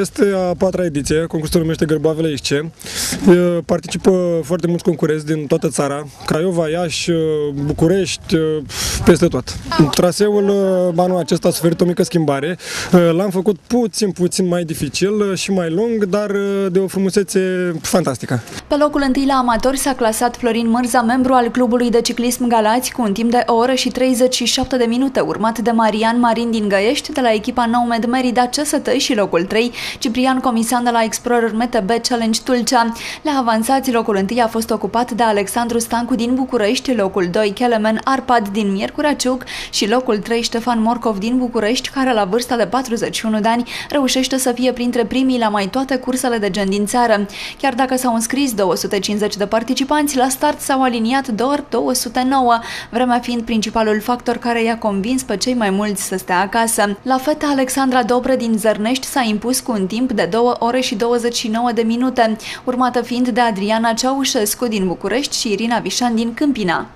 Este a patra ediție, concursul numește Gărboavele XC. Participă foarte mulți concurenți din toată țara, Craiova, Iași, București, peste tot. Traseul anul acesta a suferit o mică schimbare. L-am făcut puțin, puțin mai dificil și mai lung, dar de o frumusețe fantastică. Pe locul întâi la amatori s-a clasat Florin Mărza, membru al clubului de ciclism Galați, cu un timp de o oră și 37 de minute, urmat de Marian Marin din Găiești, de la echipa Noumed Merida CST și locul 3, Ciprian Comisan de la Explorer MTB Challenge Tulcea. La avansați, locul întâi a fost ocupat de Alexandru Stancu din București, locul 2 Kelemen Arpad din Miercurea Ciuc și locul 3 Ștefan Morcov din București, care la vârsta de 41 de ani reușește să fie printre primii la mai toate cursele de gen din țară. Chiar dacă s-au înscris 250 de participanți, la start s-au aliniat doar 209, vremea fiind principalul factor care i-a convins pe cei mai mulți să stea acasă. La feta Alexandra Dobre din Zărnești s-a impus cu un timp de 2 ore și 29 de minute, urmată fiind de Adriana Ceaușescu din București și Irina Vișan din Câmpina.